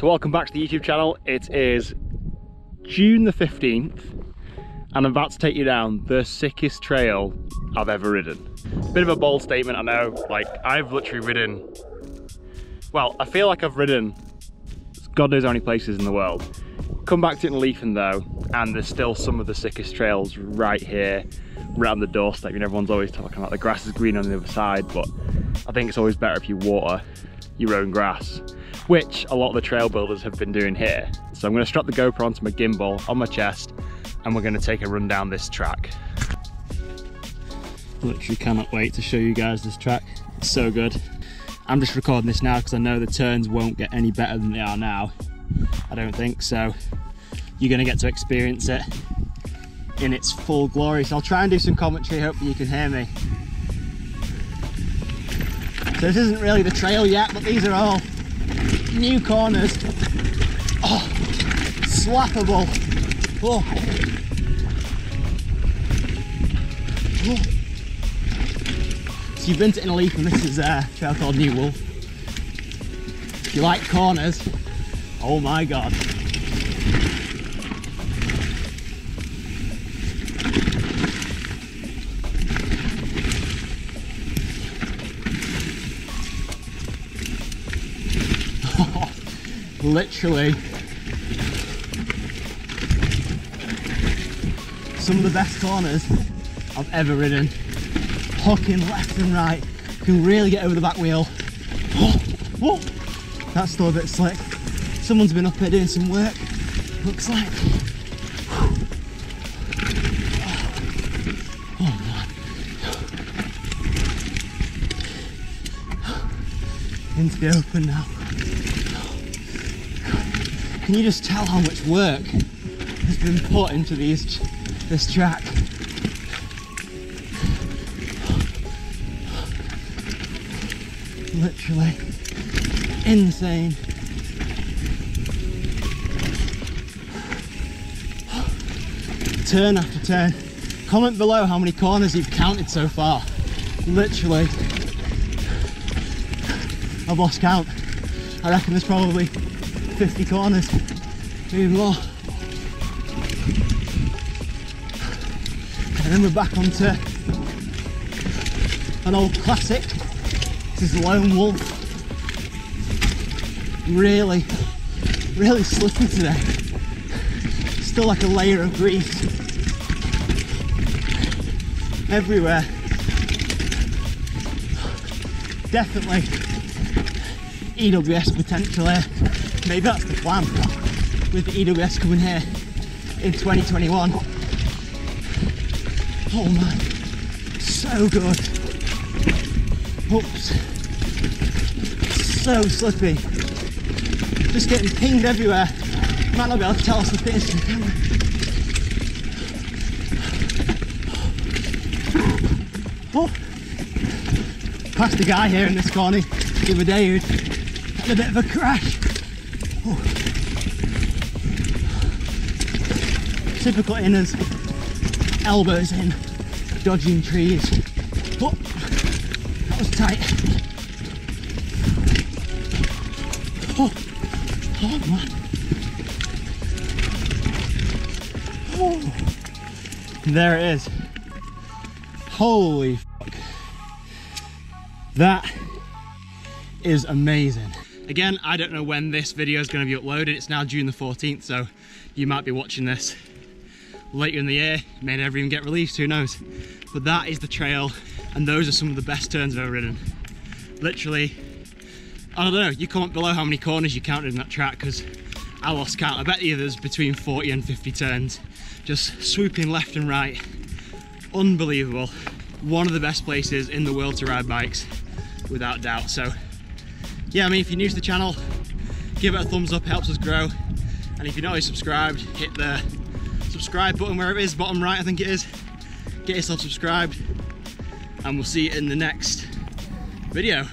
So welcome back to the YouTube channel. It is June the 15th and I'm about to take you down the sickest trail I've ever ridden. Bit of a bold statement, I know. Like, I've literally ridden, well, I feel like I've ridden God knows how many places in the world. Come back to Innerleithen though, and there's still some of the sickest trails right here, on the doorstep. You know, everyone's always talking about the grass is green on the other side, but I think it's always better if you water your own grass, which a lot of the trail builders have been doing here. So I'm gonna strap the GoPro onto my gimbal on my chest, and we're gonna take a run down this track. Literally cannot wait to show you guys this track. It's so good. I'm just recording this now because I know the turns won't get any better than they are now. I don't think so. You're going to get to experience it in its full glory. So I'll try and do some commentary, hopefully you can hear me. So this isn't really the trail yet, but these are all new corners. Oh, slappable. Oh. Oh. So you've been to Innerleithen this is uh, a trail called New Wolf. If you like corners, oh my god. Literally some of the best corners I've ever ridden. Hooking left and right, can really get over the back wheel. Oh, oh, that's still a bit slick. Someone's been up here doing some work, looks like. Oh. Into the open now. Can you just tell how much work has been put into these this track? Literally insane. Turn after turn. Comment below how many corners you've counted so far. Literally. I've lost count. I reckon there's probably 50 corners, maybe more. And then we're back onto an old classic. This is Lone Wolf. Really, really slippy today. Still like a layer of grease everywhere. Definitely EWS potential here. Maybe that's the plan with the EWS coming here in 2021. Oh man, so good. Oops. So slippy. Just getting pinged everywhere. Might not be able to tell us the finish from the camera. Oh. Passed a guy here in this corner the other day who'd had a bit of a crash. Typical inners, elbows in, dodging trees. Oh, that was tight. Oh, oh man. Oh. There it is. Holy fuck. That is amazing. Again, I don't know when this video is going to be uploaded. It's now June the 14th, so you might be watching this later in the year. It may never even get released, who knows. But that is the trail, and those are some of the best turns I've ever ridden. Literally, I don't know, you comment below how many corners you counted in that track, because I lost count. I bet you there's between 40 and 50 turns, just swooping left and right. Unbelievable. One of the best places in the world to ride bikes, without doubt. So yeah, I mean, if you're new to the channel, give it a thumbs up, it helps us grow. And if you're not already subscribed, hit the subscribe button where it is, bottom right, I think it is. Get yourself subscribed, and we'll see you in the next video.